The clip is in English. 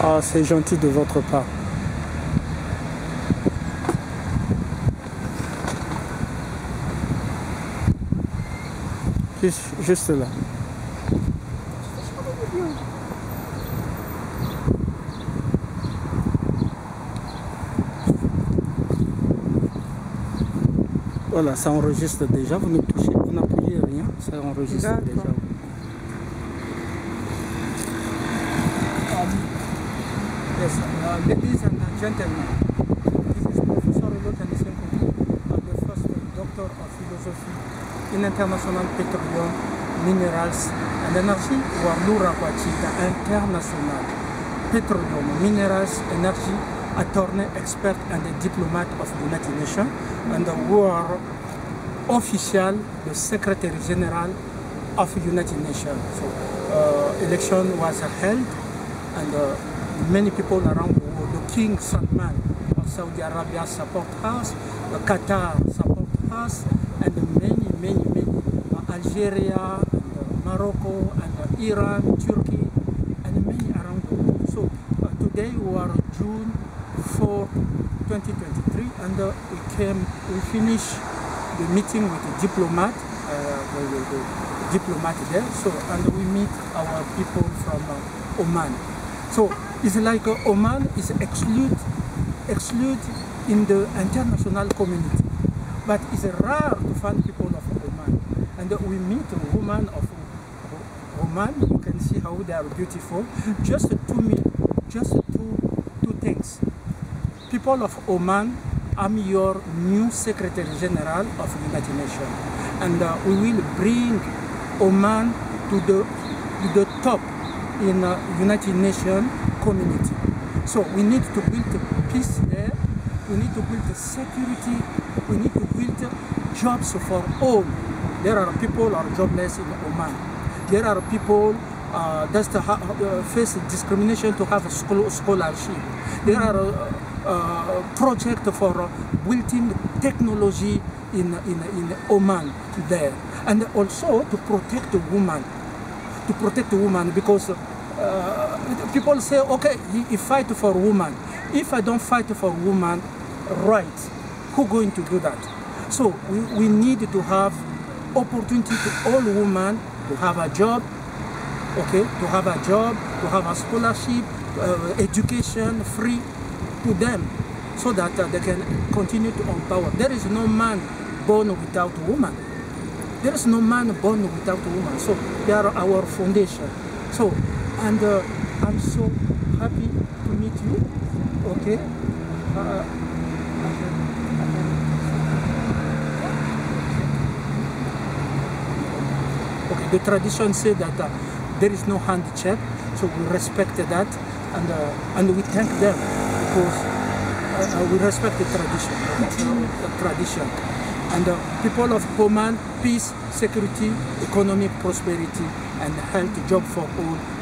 Ah, c'est gentil de votre part. Juste, juste là. Voilà, ça enregistre déjà. Vous ne touchez, vous n'appuyez rien, ça enregistre déjà. Yes, uh, ladies and gentlemen, this is Professor Lotan Senkoku, uh, the first Doctor of Philosophy in International Petroleum, Minerals and Energy, Warlura Kwachita International Petroleum, Minerals, Energy, attorney, expert and a diplomat of the United Nations, and who are official, the Secretary General of the United Nations. So, uh, election was held, and uh, many people around the world, the King Salman of Saudi Arabia support us, uh, Qatar support us, and many, many, many, uh, Algeria, and, uh, Morocco, and uh, Iran, Turkey, and many around the world. So uh, today we are June 4, 2023, and uh, we came, we finished the meeting with the diplomat, the, the, the diplomat there. So and we meet our people from Oman. So it's like Oman is excluded, excluded in the international community, but it's rare to find people of Oman. And we meet a woman of Oman. You can see how they are beautiful. Just two, just two, two things. People of Oman, I'm your new Secretary General of the United Nations, and uh, we will bring Oman to the to the top in uh, United Nations community. So we need to build peace there. We need to build security. We need to build jobs for all. There are people who are jobless in Oman. There are people uh, that ha- uh, face discrimination to have a school scholarship. There are uh, uh, projects for building technology in, in, in Oman there. And also to protect the woman to protect the woman because uh, people say, okay, he, he fight for woman. If I don't fight for woman, right, who going to do that? So we, we need to have opportunity to all women to have a job, okay, to have a job, to have a scholarship, uh, education free to them so that uh, they can continue to empower. There is no man born without woman. There is no man born without woman. So they are our foundation. So, and uh, I'm so happy to meet you. Okay. Uh, okay. The tradition says that uh, there is no hand check, so we respect that, and uh, and we thank them because uh, uh, we respect the tradition. The tradition and people of Oman, peace, security, economic prosperity, and health, job for all,